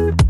you